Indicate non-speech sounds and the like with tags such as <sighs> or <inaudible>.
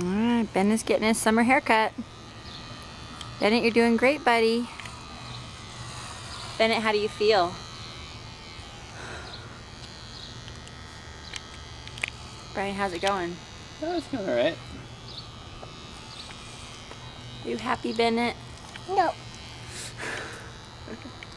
Alright, Ben is getting his summer haircut. Bennett, you're doing great, buddy. Bennett, how do you feel? Brian, how's it going? Oh, it's going alright. Are you happy, Bennett? No. <sighs> Okay.